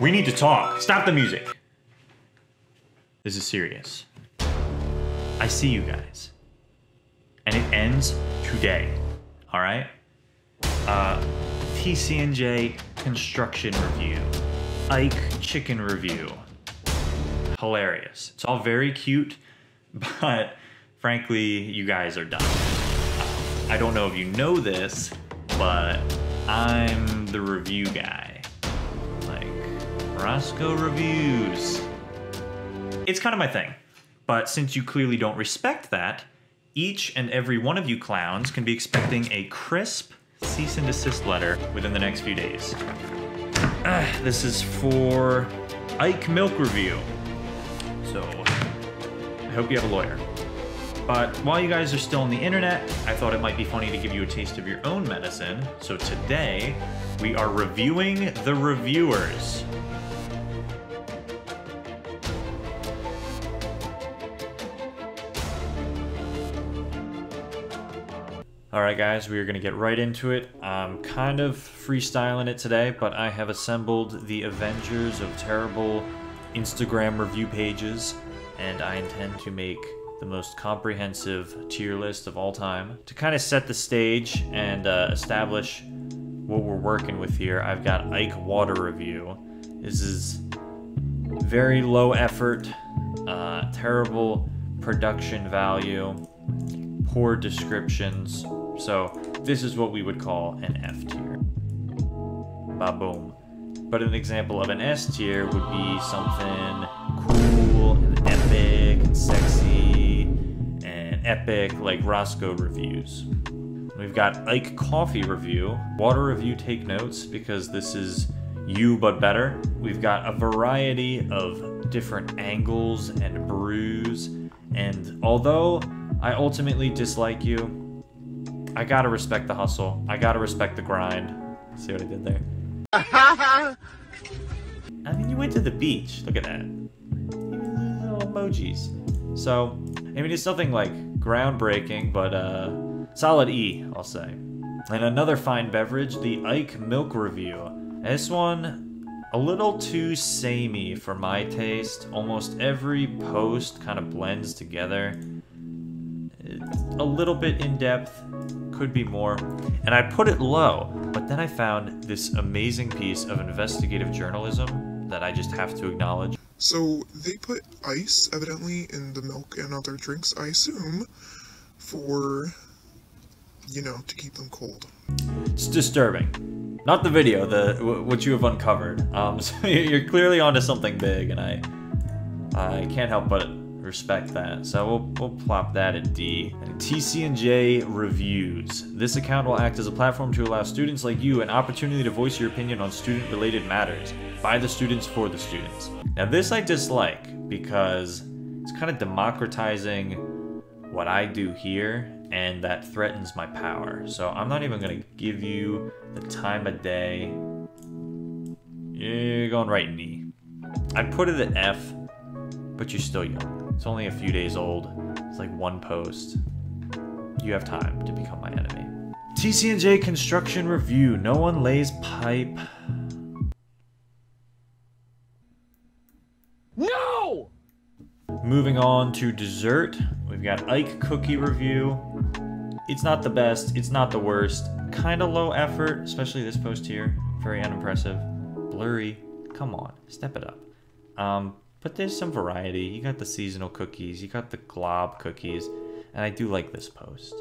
We need to talk. Stop the music. This is serious. I see you guys. And it ends today. All right? Uh, TCNJ construction review. Eick chicken review. Hilarious. It's all very cute, but frankly, you guys are done. Uh, I don't know if you know this, but I'm the review guy. Like, Roscoe Reviews. It's kind of my thing. But since you clearly don't respect that, each and every one of you clowns can be expecting a crisp cease and desist letter within the next few days. Ah, this is for Eick Milk Review. So, I hope you have a lawyer. But while you guys are still on the internet, I thought it might be funny to give you a taste of your own medicine. So today, we are reviewing the reviewers. Alright guys, we are going to get right into it. I'm kind of freestyling it today, but I have assembled the Avengers of terrible Instagram review pages, and I intend to make the most comprehensive tier list of all time. To kind of set the stage and uh, establish what we're working with here, I've got Eick Water Review. This is very low effort, uh, terrible production value, poor descriptions, so this is what we would call an F tier. Ba-boom. But an example of an S tier would be something cool and epic and sexy epic like Roscoe reviews. We've got Eick Coffee Review, Water Review Take Notes because this is you but better. We've got a variety of different angles and brews, and although I ultimately dislike you, I gotta respect the hustle. I gotta respect the grind. See what I did there? I mean, you went to the beach. Look at that. Little emojis. So, I mean, it's nothing like groundbreaking, but uh, solid E, I'll say. And another fine beverage, the Eick Milk Review. This one, a little too samey for my taste. Almost every post kind of blends together. A little bit in depth, could be more. And I put it low, but then I found this amazing piece of investigative journalism that I just have to acknowledge. So they put ice, evidently, in the milk and other drinks, I assume, for, you know, to keep them cold. It's disturbing. Not the video, the what you have uncovered. Um, so you're clearly onto something big, and I, I can't help but respect that. So we'll, we'll plop that at D. And TCNJ Reviews. This account will act as a platform to allow students like you an opportunity to voice your opinion on student-related matters by the students for the students. Now this I dislike because it's kind of democratizing what I do here and that threatens my power. So I'm not even gonna give you the time of day. You're going right in E. I'd put it at F, but you're still young. It's only a few days old. It's like one post. You have time to become my enemy. TCNJ Construction Review. No one lays pipe. No! Moving on to dessert. We've got Eick Cookie Review. It's not the best. It's not the worst. Kind of low effort, especially this post here. Very unimpressive. Blurry. Come on, step it up. Um, but there's some variety. You got the seasonal cookies, you got the glob cookies, and I do like this post.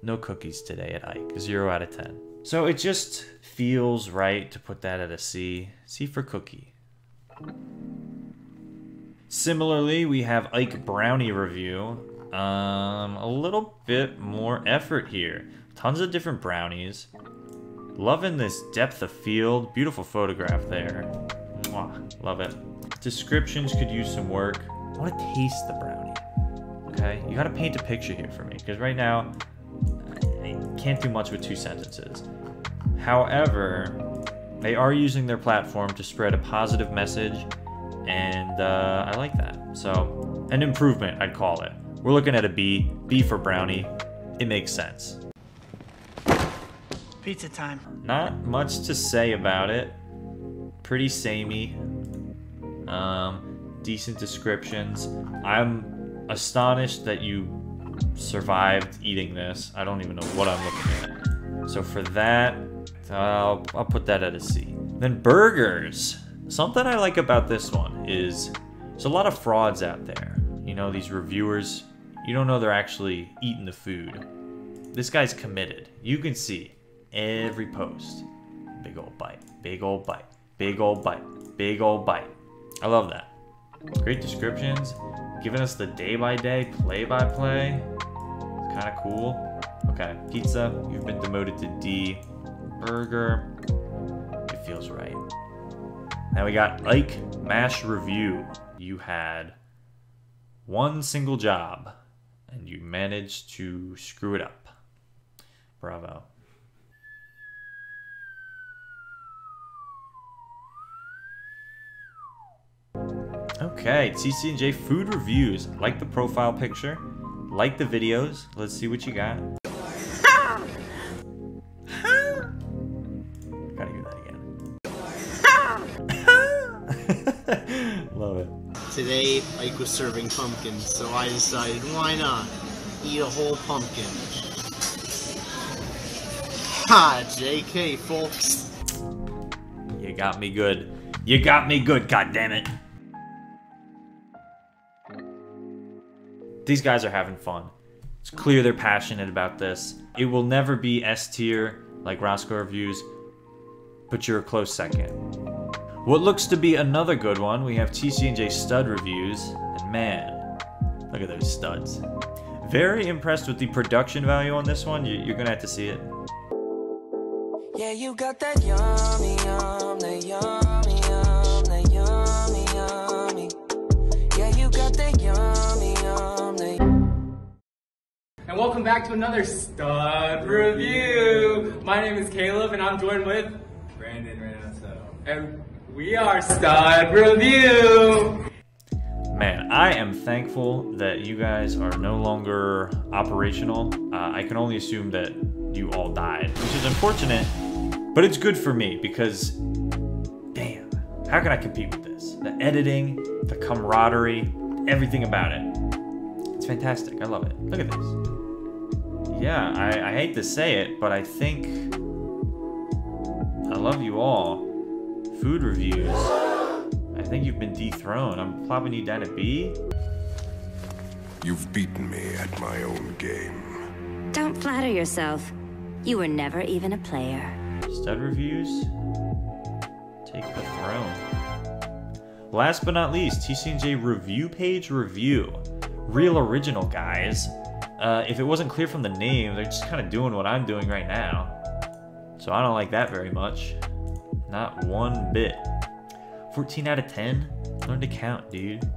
No cookies today at Eick, 0 out of 10. So it just feels right to put that at a C. C for cookie. Similarly, we have Eick Brownie review. Um, a little bit more effort here. Tons of different brownies. Loving this depth of field. Beautiful photograph there. Mwah, love it. Descriptions could use some work. I want to taste the brownie. Okay? You got to paint a picture here for me because right now I can't do much with two sentences. However, they are using their platform to spread a positive message and uh, I like that. So, an improvement, I'd call it. We're looking at a B. B for brownie. It makes sense. Pizza time. Not much to say about it. Pretty samey. Um, decent descriptions. I'm astonished that you survived eating this. I don't even know what I'm looking at. So for that, I'll, I'll put that at a C. Then burgers. Something I like about this one is there's a lot of frauds out there. You know, these reviewers, you don't know they're actually eating the food. This guy's committed. You can see every post. Big old bite, big old bite, big old bite, big old bite. I love that. Great descriptions, giving us the day by day, play by play. It's kind of cool. Okay, pizza, you've been demoted to D. Burger, it feels right. Now we got Eick Mash Review. You had one single job and you managed to screw it up. Bravo. Okay, TCNJ food reviews. Like the profile picture, like the videos. Let's see what you got. Gotta do that again. Love it. Today, Eick was serving pumpkins, so I decided, why not? Eat a whole pumpkin. Ha! JK, folks. You got me good. You got me good, God These guys are having fun. It's clear they're passionate about this. It will never be S tier like Roscoe reviews, but you're a close second. What looks to be another good one, we have TCNJ stud reviews, and man, look at those studs. Very impressed with the production value on this one. You- You're gonna have to see it. Yeah, you got that yummy, yum, that yummy, yum, yummy, yummy. Yeah, you got that yummy, And welcome back to another stud review. My name is Caleb, and I'm joined with Brandon Reynoso. and we are Stud Review. Man, I am thankful that you guys are no longer operational. Uh, I can only assume that you all died, which is unfortunate, but it's good for me because, damn, how can I compete with this? The editing, the camaraderie, everything about it. It's fantastic. I love it. Look at this. Yeah, I, I hate to say it, but I think I love you all. Food reviews. I think you've been dethroned. I'm plopping you down to B. You've beaten me at my own game. Don't flatter yourself. You were never even a player. Stud reviews. Take the throne. Last but not least, TCNJ review page review. Real original, guys. Uh, if it wasn't clear from the name, they're just kind of doing what I'm doing right now. So I don't like that very much. Not one bit. 14 out of 10? Learn to count, dude.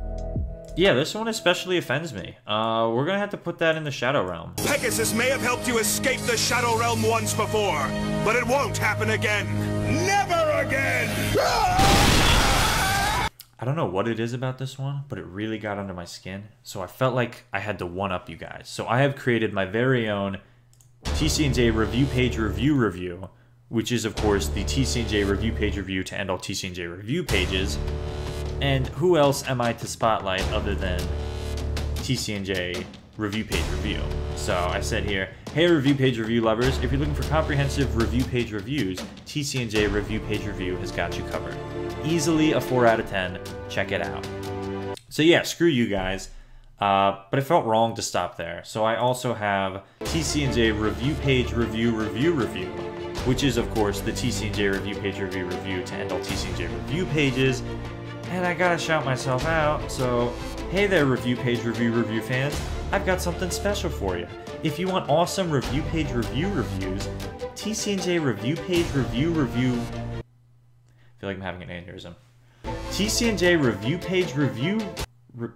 Yeah, this one especially offends me. Uh, we're gonna have to put that in the Shadow Realm. Pegasus may have helped you escape the Shadow Realm once before, but it won't happen again. Never again! I don't know what it is about this one, but it really got under my skin. So I felt like I had to one up you guys. So I have created my very own TCNJ review page review review, which is of course the TCNJ review page review to end all TCNJ review pages. And who else am I to spotlight other than TCNJ review page review? So I said here, hey review page review lovers, if you're looking for comprehensive review page reviews, TCNJ review page review has got you covered. Easily a 4 out of 10. Check it out. So yeah, screw you guys. Uh, but it felt wrong to stop there. So I also have TCNJ review page review review review, which is of course the TCNJ review page review review to end all TCNJ review pages. And I gotta shout myself out. So hey there, review page review review fans. I've got something special for you. If you want awesome review page review reviews, TCNJ review page review review. I feel like I'm having an aneurysm. TCNJ review page review. Re-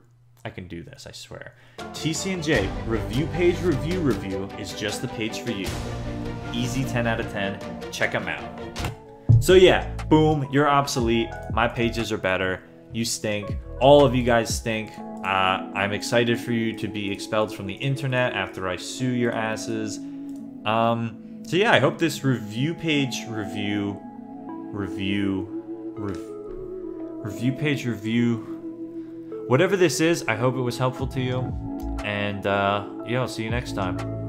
I can do this, I swear. TCNJ review page review review is just the page for you. Easy 10 out of 10. Check them out. So yeah, boom, you're obsolete. My pages are better. You stink. All of you guys stink. Uh, I'm excited for you to be expelled from the internet after I sue your asses. Um, So yeah, I hope this review page review, review, rev, review page review, whatever this is, I hope it was helpful to you. And uh, yeah, I'll see you next time.